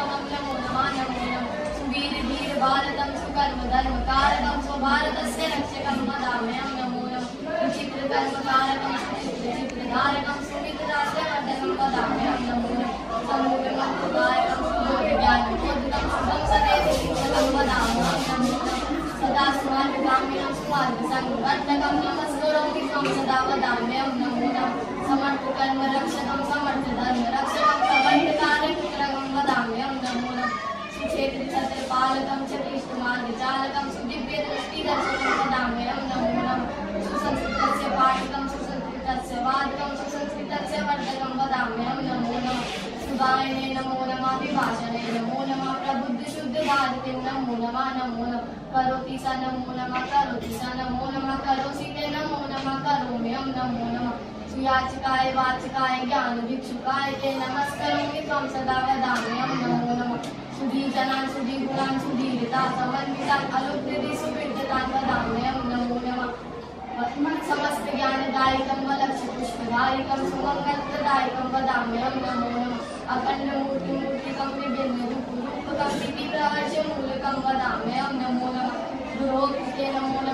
पुरुषोत्तमं नमो नमः नमो नमः सुवीरवीरभारतं सुकर्मधर्मकारकं स्वभारतस्य रक्षकं वदाम्यहं नमो नमः विचित्रकर्मकारकं सुचित्रधारकं सुमित्रदास्य वर्धनं वदाम्यहं नमो नमः सम्पूर्णकारकं सुबोधज्ञानबोधकं शुभं सदैव शिक्षकं वदाम्यहं नमो नमः सदा स्वामिकाम्यहं स्वामिसङ्गवर्धकं नमः। बालकं च कृष्णमार्गचालकं सुदिव्यदृष्टिदर्शकं नमो नमः। सुसंस्कृतस्य पाठकं, सुसंस्कृतस्य वादकं, सुसंस्कृतस्य वर्धकं वदाम्यहं नमो नमः। सुगायने नमो नमः विभाषणे नमो नमः, प्रबुद्धशुद्धभारतीं नमो नमः नमो नमः। करोति स नमो नमः, करोति स नमो नमः, करोसि ते नमो नमः, करोम्यहं नमो नमः। सुयाचिकाय, वाचिकाय ज्ञान भिक्षुकाय ते नमस्करोमि त्वं सदा सुधीजनान् सुधीगुणान् सुधीरिता समन्वितान् अलुप्रिति सुविर्जितान् वदाम्यहं नमो, नमः समस्त ज्ञानदायकं वलक्ष पुष्पदायकं सुमङ्गलप्रदायकं वदाम्यहं नमो, नमः अखण्डमूर्तिमूर्तिकं विभिन्नरूपरूपकं विधिप्रहर्षमूलकं वदाम्यहं नमो नमः गुरोक्ते मूल नमः प्रभोक्ते नमो, नमः नमो। नमः